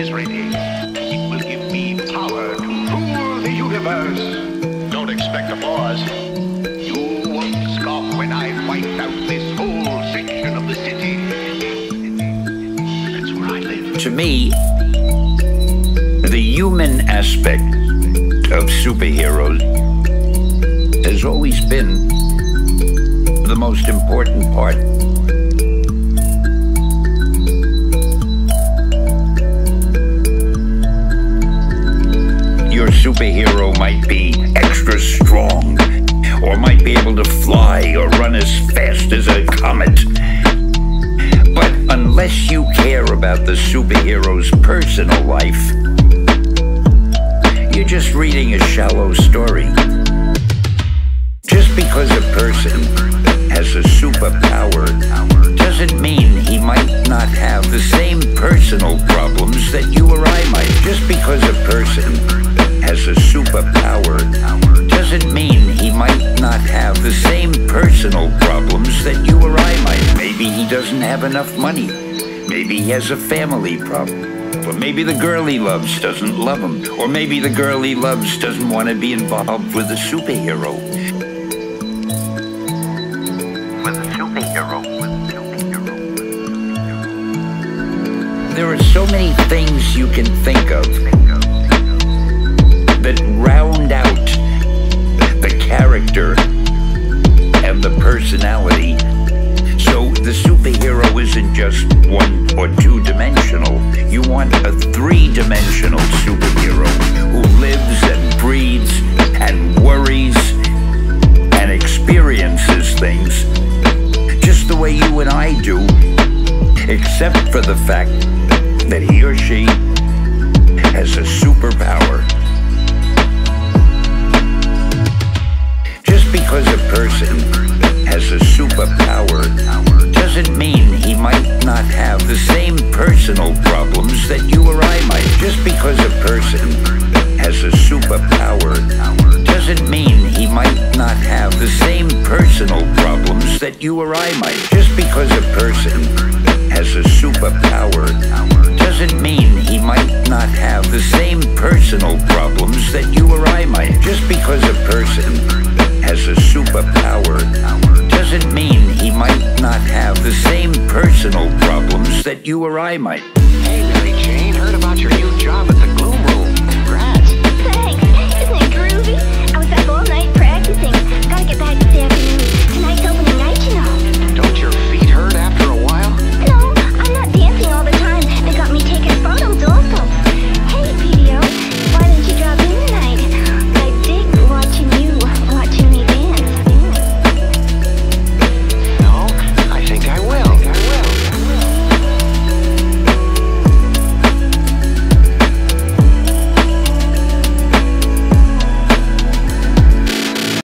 is ready. It will give me power to rule the universe. Don't expect applause. You won't scoff when I've wiped out this whole section of the city. That's where I live. To me, the human aspect of superheroes has always been the most important part. Superhero might be extra strong, or might be able to fly or run as fast as a comet. But unless you care about the superhero's personal life, you're just reading a shallow story. Just because a person has a superpower doesn't mean he might not have the same personal problems doesn't have enough money. Maybe he has a family problem. Or maybe the girl he loves doesn't love him. Or maybe the girl he loves doesn't want to be involved with a superhero. With a superhero. With a superhero. There are so many things you can think of that round out the character and the personality. The superhero isn't just one or two dimensional. You want a three dimensional superhero who lives and breathes and worries and experiences things just the way you and I do, except for the fact that he or she has a superpower. Just because a person has a superpower doesn't mean he might not have the same personal problems that you or I might. Just because a person has a superpower doesn't mean he might not have the same personal problems that you or I might. Just because a person has a superpower doesn't mean he might not have the same personal problems that you or I might. Just because a person you or I might. Hey, Mary Jane, heard about your new job at the